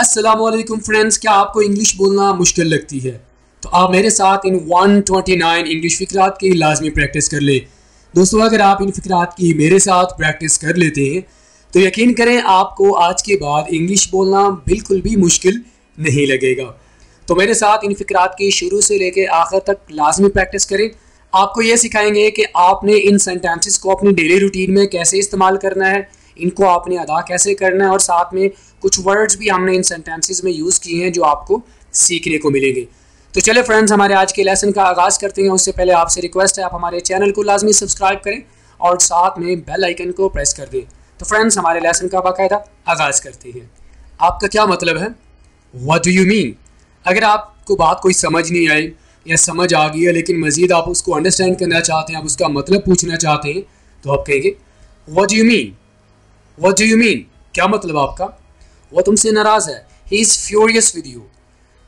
वालेकुम फ्रेंड्स क्या आपको इंग्लिश बोलना मुश्किल लगती है? तो आप मेरे साथ इन 129 इंग्लिश फ़िक्रात की लाजमी प्रैक्टिस कर लें। दोस्तों, अगर आप इन फ़िक्रात की मेरे साथ प्रैक्टिस कर लेते हैं तो यकीन करें आपको आज के बाद इंग्लिश बोलना बिल्कुल भी मुश्किल नहीं लगेगा। तो मेरे साथ इन फ़िक्रात की शुरू से लेकर आखिर तक लाजमी प्रैक्टिस करें। आपको ये सिखाएँगे कि आपने इन सेंटेंसेस को अपनी डेली रूटीन में कैसे इस्तेमाल करना है इनको आपने अदा कैसे करना है? और साथ में कुछ वर्ड्स भी हमने इन सेंटेंसेस में यूज़ किए हैं जो आपको सीखने को मिलेंगे। तो चले फ्रेंड्स हमारे आज के लेसन का आगाज़ करते हैं। उससे पहले आपसे रिक्वेस्ट है, आप हमारे चैनल को लाजमी सब्सक्राइब करें और साथ में बेल आइकन को प्रेस कर दें। तो फ्रेंड्स हमारे लेसन का बाकायदा आगाज़ करते हैं। आपका क्या मतलब है? वट डू यू मीन अगर आपको बात कोई समझ नहीं आई या समझ आ गई है, लेकिन मज़ीद आप उसको अंडरस्टैंड करना चाहते हैं, आप उसका मतलब पूछना चाहते हैं तो आप कहेंगे what you mean what do you mean क्या मतलब आपका? वो तुमसे नाराज़ है। He is furious with you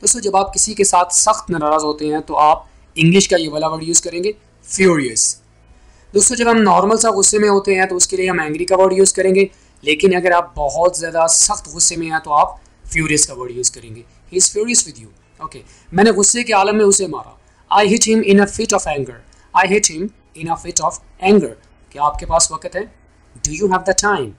दोस्तों जब आप किसी के साथ सख्त नाराज़ होते हैं तो आप इंग्लिश का ये वाला वर्ड यूज़ करेंगे फ्यूरियस दोस्तों जब हम नॉर्मल सा गुस्से में होते हैं तो उसके लिए हम एंग्री का वर्ड यूज़ करेंगे, लेकिन अगर आप बहुत ज़्यादा सख्त गुस्से में हैं तो आप फ्यूरियस का वर्ड यूज़ करेंगे। He is furious with you okay मैंने गुस्से के आलम में उसे मारा। I hit him in a fit of anger I hit him in a fit of anger क्या आपके पास वक्त है? Do you have the time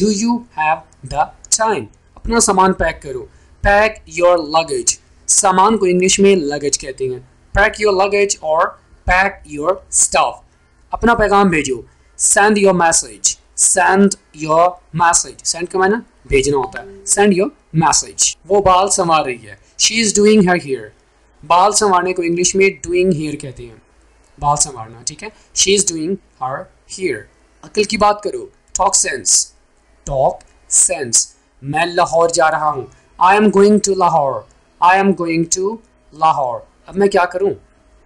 do you have the time अपना सामान पैक करो। पैक योर लगेज सामान को इंग्लिश में लगेज कहते हैं। पैक योर लगेज और पैक योर स्टफ़ अपना पैगाम भेजो। Send your message send your message send का माना भेजना होता है। सेंड योर मैसेज वो बाल संवार रही है। She is doing her hair बाल संवारने को इंग्लिश में डूइंग हियर कहते हैं। बाल संवारना, ठीक है? She is doing her hair अकल की बात करो। टॉक सेंस टॉक सेंस मैं लाहौर जा रहा हूँ। I am going to Lahore I am going to Lahore अब मैं क्या करूँ?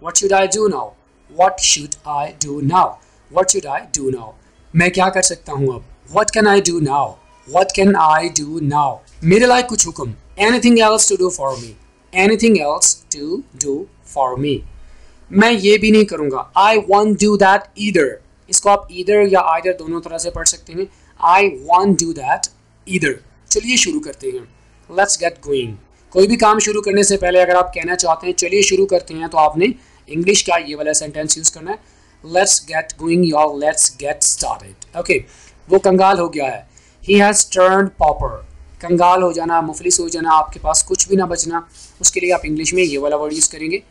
What should I do now what should I do now what should I do now मैं क्या कर सकता हूँ अब? What can I do now what can I do now मेरे लायक कुछ हुक्म। Anything else to do for me anything else to do for me मैं ये भी नहीं करूँगा। I won't do that either इसको आप ईदर या आइदर दोनों तरह से पढ़ सकते हैं। I won't do that either चलिए शुरू करते हैं। लेट्स गेट गोइंग कोई भी काम शुरू करने से पहले अगर आप कहना चाहते हैं, चलिए शुरू करते हैं तो आपने इंग्लिश का ये वाला सेंटेंस यूज़ करना है। लेट्स गेट गोइंग या लेट्स गेट स्टार्टेड ओके वो कंगाल हो गया है। ही हैज़ टर्न पॉपर कंगाल हो जाना, मुफलिस हो जाना, आपके पास कुछ भी ना बचना। उसके लिए आप इंग्लिश में ये वाला वर्ड यूज़ करेंगे।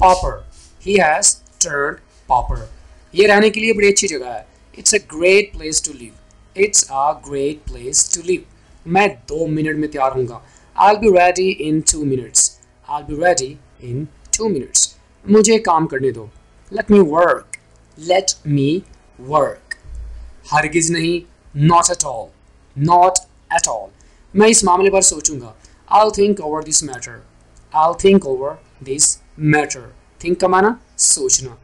Pauper he has turn pauper ये रहने के लिए बड़ी अच्छी जगह है। It's a great place to live it's a great place to live मैं दो मिनट में तैयार हूँ I be ready in two minutes I be ready in two minutes मुझे काम करने दो let me work let me work हरगिज नहीं not at all not at all मैं इस मामले पर सोचूंगा I think over this matter I think over this matter think का माना सोचना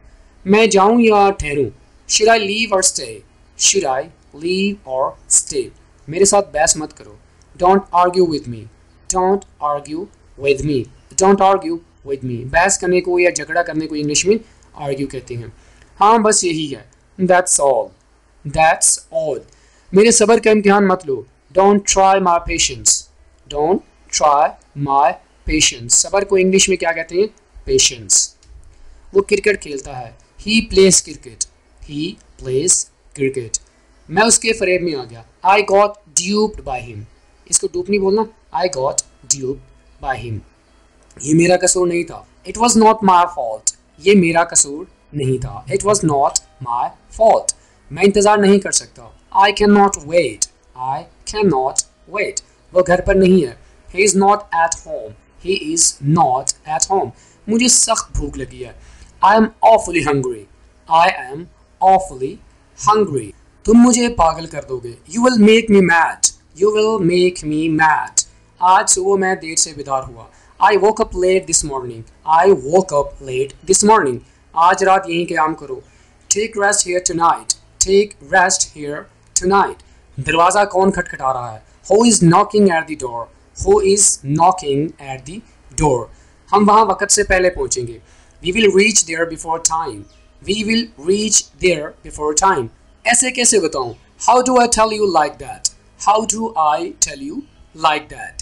मैं जाऊं या ठहरूं should I leave or stay should I leave or stay मेरे साथ बहस मत करो। Don't argue with me don't argue with me don't argue with me बहस करने को या झगड़ा करने को इंग्लिश में आर्ग्यू कहते हैं। हाँ बस यही है। दैट्स ऑल दैट्स ऑल मेरे सबर का इम्तिहान मत लो। Don't try my patience don't try my patience सबर को इंग्लिश में क्या कहते हैं? पेशेंस वो क्रिकेट खेलता है। He plays cricket he plays cricket मैं उसके फरेब में आ गया। I got duped by him इसको डूब नहीं बोलना। I got duped by him ये मेरा कसूर नहीं था। It was not my fault ये मेरा कसूर नहीं था। It was not my fault मैं इंतज़ार नहीं कर सकता। I can not wait I can not wait वो घर पर नहीं है। He is not at home he is not at home मुझे सख्त भूख लगी है। I am awfully hungry I am awfully hungry तुम मुझे पागल कर दोगे। You will make me mad you will make me mad आज सुबह मैं देर से बेदार हुआ। I woke up late this morning I woke up late this morning आज रात यहीं क्याम करो। Take rest here tonight take rest here tonight दरवाज़ा कौन खटखटा रहा है? Who is knocking at the door who is knocking at the door हम वहाँ वक्त से पहले पहुँचेंगे। We will reach there before time we will reach there before time ऐसे कैसे बताऊँ? How do I tell you like that how do I tell you like that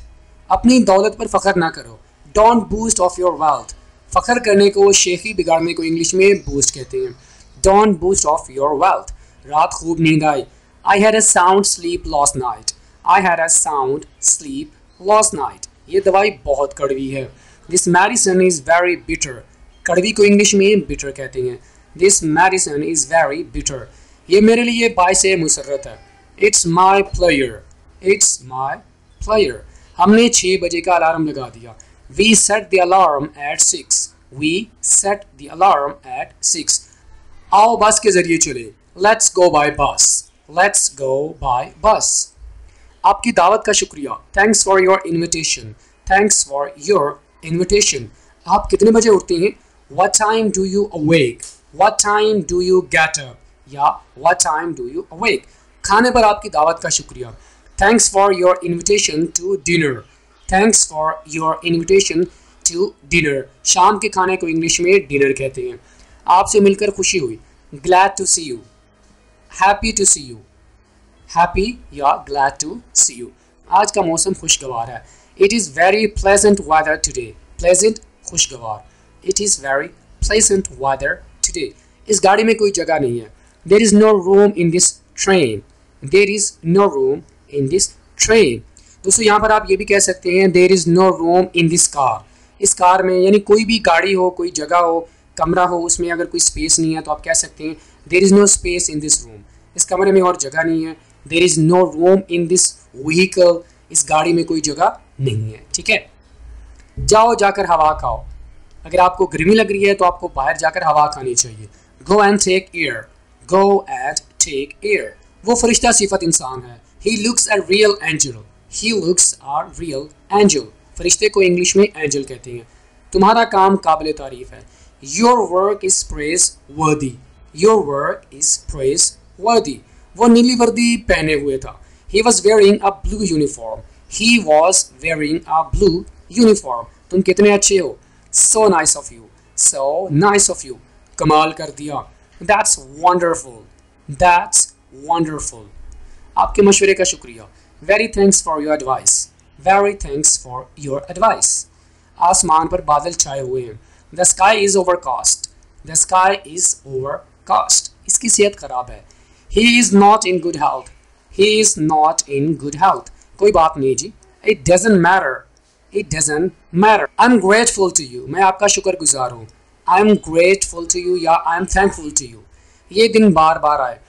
अपनी दौलत पर फख्र ना करो। Don't boost of your wealth फ़ख्र करने को शेखी बिगाड़ने को इंग्लिश में बूस्ट कहते हैं। Don't boost of your wealth रात खूब नींद आई। I had a sound sleep last night I had a sound sleep last night ये दवाई बहुत कड़वी है। This medicine is very bitter कड़वी को इंग्लिश में बिटर कहते हैं। This medicine is very bitter ये मेरे लिए बायस मुसरत है। It's my player it's my player हमने छः बजे का अलार्म लगा दिया। We set the alarm at six we set the alarm at six आओ बस के ज़रिए चले। Let's go by bus let's go by bus आपकी दावत का शुक्रिया। Thanks for your invitation thanks for your invitation आप कितने बजे उठते हैं? What time do you awake what time do you get up या what time do you awake खाने पर आपकी दावत का शुक्रिया। Thanks for your invitation to dinner thanks for your invitation to dinner शाम के खाने को इंग्लिश में डिनर कहते हैं। आपसे मिलकर खुशी हुई। Glad to see you happy to see you happy या ग्लैड टू सी यू आज का मौसम खुशगवार है। It is very pleasant weather today pleasant खुशगवार। It is very pleasant weather today इस गाड़ी में कोई जगह नहीं है। There is no room in this train there is no room in this train दोस्तों, यहाँ पर आप ये भी कह सकते हैं there is no room in this car इस कार में यानी कोई भी गाड़ी हो, कोई जगह हो, कमरा हो, उसमें अगर कोई स्पेस नहीं है तो आप कह सकते हैं there is no space in this room इस कमरे में और जगह नहीं है। There is no room in this vehicle इस गाड़ी में कोई जगह नहीं है। ठीक है? जाओ, जाकर हवा खाओ। अगर आपको गर्मी लग रही है तो आपको बाहर जाकर हवा खानी चाहिए। Go and take air go and take air वो फरिश्ता सिफत इंसान है। He looks a real angel he looks are real angel फरिश्ते को इंग्लिश में एंजल कहते हैं। तुम्हारा काम काबिल तारीफ़ है। Your work is praiseworthy your work is praiseworthy वो नीली वर्दी पहने हुए था। He was wearing a blue uniform he was wearing a blue uniform तुम कितने अच्छे हो। So nice of you so nice of you कमाल कर दिया। दैट्स वंडरफुल दैट्स वंडरफुल आपके मशवरे का शुक्रिया। Very thanks for your advice very thanks for your advice आसमान पर बादल छाए हुए हैं। The sky is overcast the sky is overcast इसकी सेहत ख़राब है। He is not in good health he is not in good health कोई बात नहीं जी। It doesn't matter it doesn't matter I am grateful to you मैं आपका शुक्रगुजार हूँ। I am grateful to you या I am thankful to you ये दिन बार बार आए।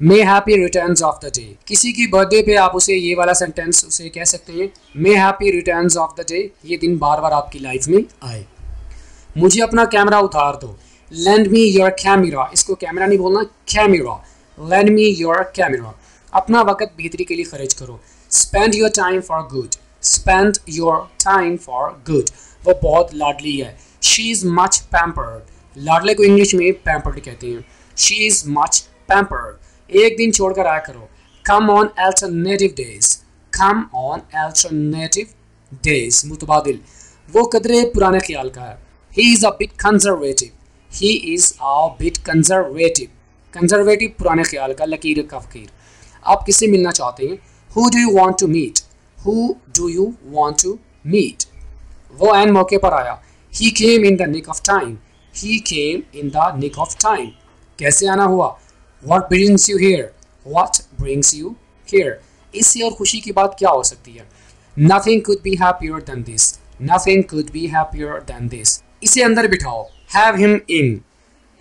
May happy return of the day किसी की बर्थडे पे आप उसे ये वाला सेंटेंस उसे कह सकते हैं may happy return of the day ये दिन बार बार आपकी लाइफ में आए। मुझे अपना कैमरा उतार दो। लैंड मी योर कैमरा इसको कैमरा नहीं बोलना camera lend me your camera अपना वक्त बेहतरी के लिए खर्च करो। Spend your time for good spend your time for good वो बहुत लाडली है। शी इज़ मच पैम्पर्ड लाडले को इंग्लिश में पैम्पर्ड कहते हैं। शी इज़ मच पैम्पर्ड एक दिन छोड़कर आया करो। Come on alternative days come on alternative days मुतबादिल। वो कदरे पुराने ख्याल का है। He is a bit conservative he is a bit conservative conservative पुराने ख्याल का, लकीर का फ़कीर। आप किससे मिलना चाहते हैं? Who do you want to meet who do you want to meet वो एन मौके पर आया। He came in the nick of time he came in the nick of time कैसे आना हुआ? What brings you here what brings you here इससे और खुशी की बात क्या हो सकती है? Nothing could be happier than this nothing could be happier than this इसे अंदर बिठाओ। Have him in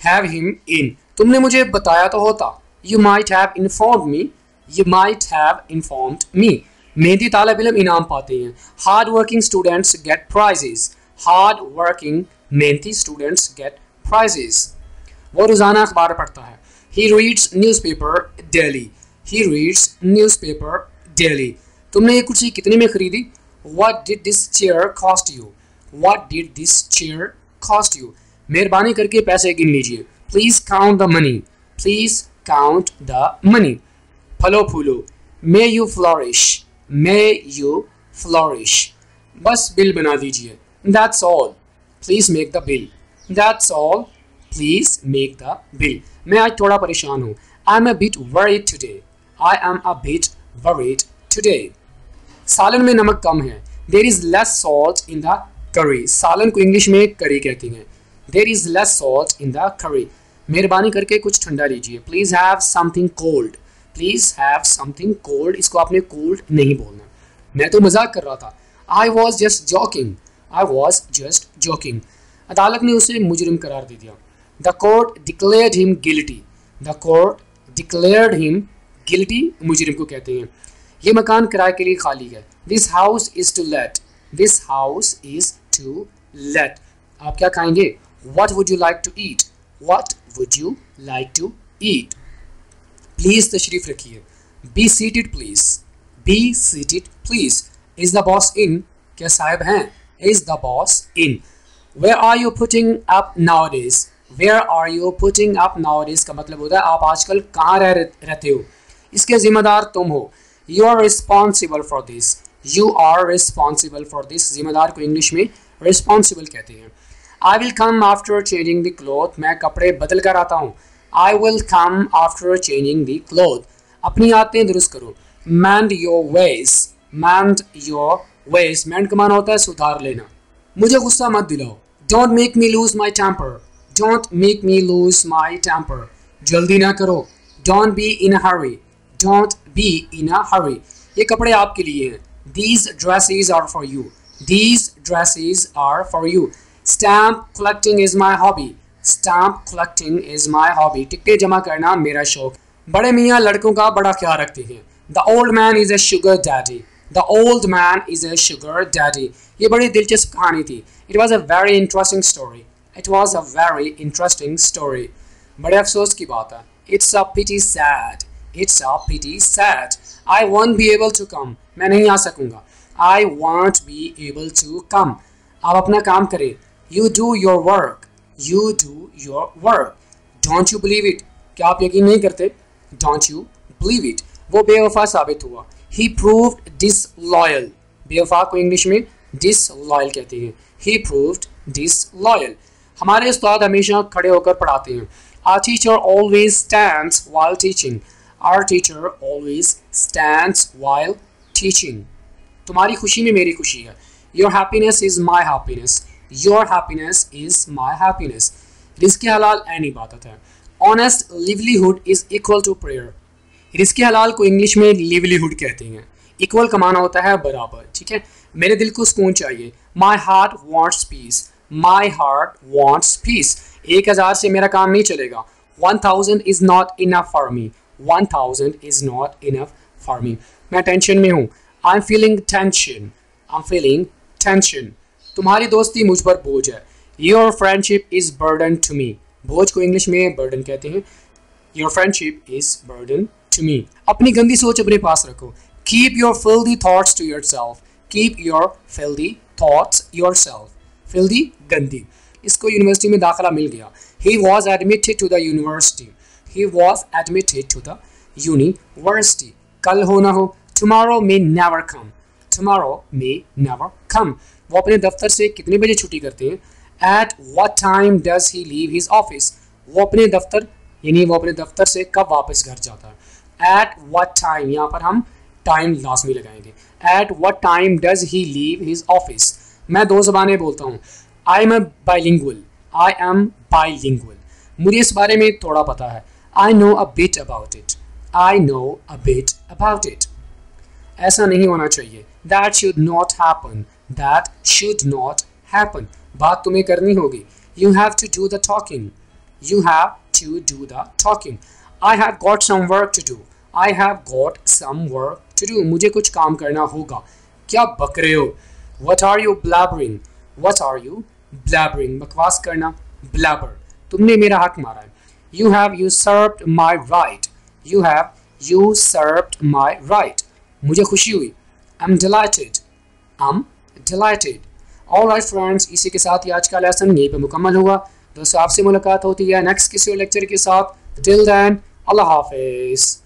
have him in तुमने मुझे बताया तो होता। You might have inform me you might have informed me मेहनती तालब इलम इनाम पाते हैं। Hard working students get prizes hard working मेहनती स्टूडेंट्स गेट प्राइजेस वो रोज़ाना अखबार पढ़ता है। He reads newspaper daily he reads newspaper daily तुमने ये कुर्सी कितने में खरीदी? What did this chair cost you what did this chair cost you मेहरबानी करके पैसे गिन लीजिए। Please count the money please count the money फलो फूलो। May you flourish may you flourish बस बिल बना दीजिए that's all please make the bill that's all please make the bill मैं आज थोड़ा परेशान हूँ I am a bit worried today I am a bit worried today सालन में नमक कम है। There is less salt in the curry सालन को इंग्लिश में करी कहती हैं। There is less salt in the curry मेहरबानी करके कुछ ठंडा लीजिए। Please have something cold please have something cold इसको आपने कोल्ड नहीं बोलना। मैं तो मज़ाक कर रहा था। I was just joking I was just joking अदालत ने उसे मुजरिम करार दे दिया। The court declared him guilty the court declared him guilty मुजरिम को कहते हैं। ये मकान किराए के लिए खाली है। This house is to let this house is to let आप क्या खाएँगे? What would you like to eat what would you like to eat please तशरीफ़ रखिए। Be seated please be seated please is the boss in क्या साहब हैं? Is the boss in where are you putting up nowadays where are you putting up nowadays का मतलब होता है आप आजकल कहाँ रह रहते हो? इसके ज़िम्मेदार तुम हो। You are responsible for this you are responsible for this जिम्मेदार को इंग्लिश में रिस्पॉन्सिबल कहते हैं। I will come after changing the cloth मैं कपड़े बदल कर आता हूँ। I will come after changing the cloth अपनी आदतें दुरुस्त करो। Mend your ways mend your ways mend का माना होता है सुधार लेना। मुझे गुस्सा मत दिलाओ। Don't make me lose my temper don't make me lose my temper जल्दी ना करो। Don't be in hurry don't be in a hurry ये कपड़े आपके लिए हैं। These dresses are for you these dresses are for you stamp collecting is my hobby stamp collecting is my hobby टिकटें जमा करना मेरा शौक। बड़े मियाँ लड़कों का बड़ा ख्याल रखते हैं। The old man is a sugar daddy the old man is a sugar daddy ये बड़ी दिलचस्प कहानी थी। It was a very interesting story it was a very interesting story बड़े अफसोस की बात है। It's a pity sad it's a pity sad I won't be able to come मैं नहीं आ सकूँगा। I won't be able to come आप अपना काम करें। You do your work you do your work don't you believe it क्या आप यकीन नहीं करते? डोंट यू बिलीव इट वो बेवफा साबित हुआ। ही प्रूव्ड डिसलॉयल बेवफा को इंग्लिश में डिसलॉयल कहते हैं। ही प्रूव्ड डिसलॉयल हमारे उस्ताद हमेशा खड़े होकर पढ़ाते हैं। Our teacher always stand while teaching our teacher always stand while teaching तुम्हारी खुशी में मेरी खुशी है। Your happiness is my happiness your happiness is my happiness risk हलाल एन इबादत है honest livelihood is equal to prayer risk हलाल को इंग्लिश में लिवलीहुड कहते हैं। इक्वल कमाना होता है बराबर, ठीक है? मेरे दिल को सुकून चाहिए। My heart wants peace my heart wants peace एक हज़ार से मेरा काम नहीं चलेगा। One thousand is not enough for me one thousand is not enough for me मैं टेंशन में हूँ। I am feeling tension I am feeling tension तुम्हारी दोस्ती मुझ पर बोझ है। Your friendship is burden to me बोझ को इंग्लिश में बर्डन कहते हैं। Your friendship is burden to me अपनी गंदी सोच अपने पास रखो। Keep your filthy thoughts to yourself keep your filthy thoughts yourself filthy गंदी। इसको यूनिवर्सिटी में दाखिला मिल गया। He was admitted to the university he was admitted to the university कल हो ना हो। Tomorrow may never come tomorrow may never come वो अपने दफ्तर से कितने बजे छुट्टी करते हैं? At what time does he leave his office वो अपने दफ्तर, यानी वो अपने दफ्तर से कब वापस घर जाता है? एट वट टाइम यहाँ पर हम टाइम लाजमी लगाएँगे। At what time does he leave his office मैं दो जबानें बोलता हूँ। I am a bilingual I am bilingual मुझे इस बारे में थोड़ा पता है। I know a bit about it I know a bit about it ऐसा नहीं होना चाहिए। That should not happen that should not happen बात तुम्हें करनी होगी। You have to do the talking you have to do the talking I have got some work to do I have got some work to do मुझे कुछ काम करना होगा। क्या बक रहे हो? What are you blabbering what are you blabbering बकवास करना। ब्लैबर तुमने मेरा हक मारा है। You have usurped my right you have usurped my right मुझे खुशी हुई। I am delighted I am delighted all right friends इसी के साथ ही आज का लेसन यहीं पे मुकम्मल हुआ। दोस्तों, आपसे मुलाकात होती है नेक्स्ट किसी लेक्चर के साथ। टिल दैन अल्लाह हाफिज़